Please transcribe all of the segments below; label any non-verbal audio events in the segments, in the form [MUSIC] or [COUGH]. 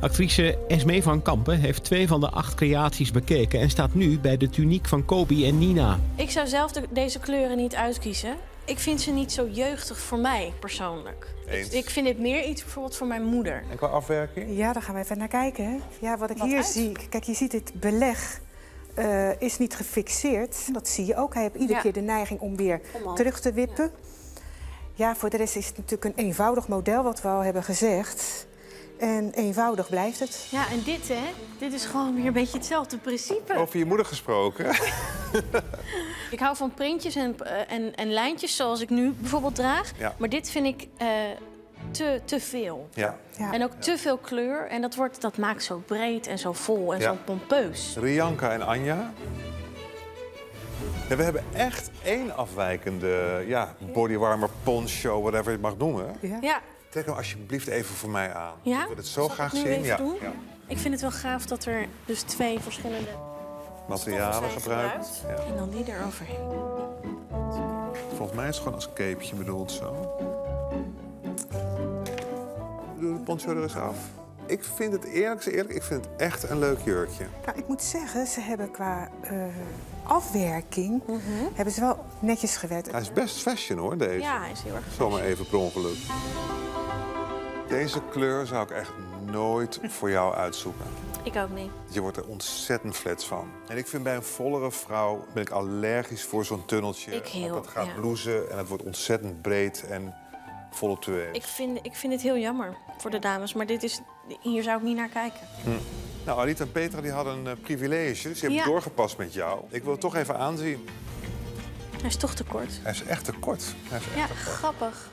Actrice Esmee van Kampen heeft twee van de acht creaties bekeken en staat nu bij de tuniek van Kobi en Nina. Ik zou zelf de- deze kleuren niet uitkiezen. Ik vind ze niet zo jeugdig voor mij persoonlijk. Eens. Ik, ik vind dit meer iets bijvoorbeeld voor mijn moeder. En qua afwerking? Ja, daar gaan we even naar kijken. Hè? Ja, wat ik Wat hier uit? zie... Kijk, je ziet het beleg eh, is niet gefixeerd. Dat zie je ook. Hij heeft iedere Ja. keer de neiging om weer terug te wippen. Ja. voor de rest is het natuurlijk een eenvoudig model, wat we al hebben gezegd. En eenvoudig blijft het. Ja, en dit hè, dit is gewoon weer een beetje hetzelfde principe. Over je moeder gesproken. [LAUGHS] Ik hou van printjes en, eh, en, en lijntjes zoals ik nu bijvoorbeeld draag. Ja. Maar dit vind ik eh, te, te veel. Ja. Ja. En ook te veel kleur. En dat, wordt, dat maakt zo breed en zo vol en Ja. zo pompeus. Rianka en Anja. Ja, we hebben echt één afwijkende ja, bodywarmer, poncho, whatever je het mag noemen. Ja. Trek hem alsjeblieft even voor mij aan. Ja? Ik wil het zo Zal graag zien. even ja. doen? ja. ik vind het wel gaaf dat er dus twee verschillende Materialen gebruikt. Ja. En dan die eroverheen. Volgens mij is het gewoon als capeje bedoeld zo. Doe de poncho er eens af. Ik vind het eerlijk eerlijk, ik vind het echt een leuk jurkje. Nou, ik moet zeggen, ze hebben qua eh, afwerking... Mhm. hebben ze wel netjes gewerkt. Hij is best fashion hoor, deze. Ja, hij is heel erg Zomaar even per ongeluk. Deze kleur zou ik echt nooit voor jou uitzoeken. Ik ook niet. Je wordt er ontzettend flats van. En ik vind bij een vollere vrouw ben ik allergisch voor zo'n tunneltje. Ik heel, dat gaat ja. bloezen en het wordt ontzettend breed en voluptueus. Ik vind, ik vind het heel jammer voor de dames, maar dit is, hier zou ik niet naar kijken. Nou, Alita en Petra die hadden een eh, privilege. Dus die hebben Ja. doorgepast met jou. Ik wil het toch even aanzien. Hij is toch te kort. Hij is echt te kort. Hij is echt Ja, te kort. grappig.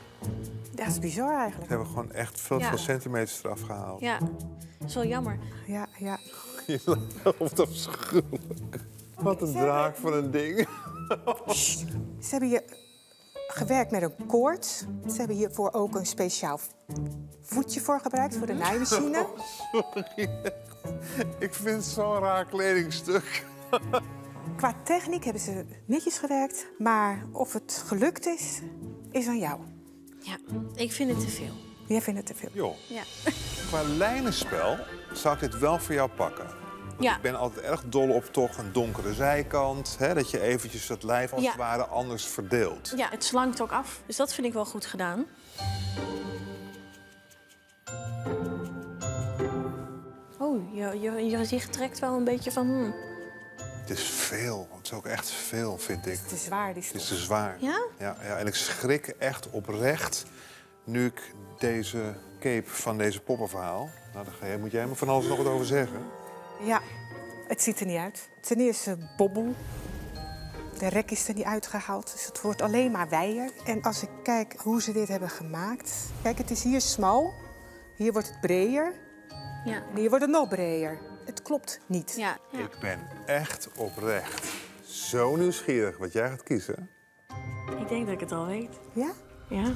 Ja, dat is bizar We eigenlijk. hebben gewoon echt veel, Ja. veel centimeters eraf gehaald. Ja, dat is wel jammer. Ja, ja. [LAUGHS] Je loopt afschuwelijk. Wat een draak van een ding. Ze hebben hier gewerkt met een koord. Ze hebben hiervoor ook een speciaal voetje voor gebruikt, voor de naaimachine. Ik vind het zo'n raar kledingstuk. Qua techniek hebben ze netjes gewerkt, maar of het gelukt is, is aan jou. Ja, ik vind het te veel. Jij vindt het te veel. Joh, Ja. [LAUGHS] qua lijnenspel zou ik dit wel voor jou pakken. Ja, Ik ben altijd erg dol op toch een donkere zijkant. Hè, dat je eventjes het lijf als Ja. het ware anders verdeelt. ja, het slankt ook af. Dus dat vind ik wel goed gedaan. Oh, je, je, je gezicht trekt wel een beetje van... hmm. Het is veel. Het is ook echt veel, vind ik. Te zwaar, die Het is te zwaar. Ja? Ja, ja, en ik schrik echt oprecht nu ik deze cape van deze poppenverhaal... Nou, daar jij- moet jij me van alles nog wat over zeggen. Ja, het ziet er niet uit. Ten eerste bobbel. De rek is er niet uitgehaald, dus het wordt alleen maar wijer. En als ik kijk hoe ze dit hebben gemaakt... Kijk, het is hier smal. Hier wordt het breder. Ja. En hier wordt het nog breder. Klopt niet. Ja, ja. Ik ben echt oprecht zo nieuwsgierig wat jij gaat kiezen. Ik denk dat ik het al weet. Ja? Ja.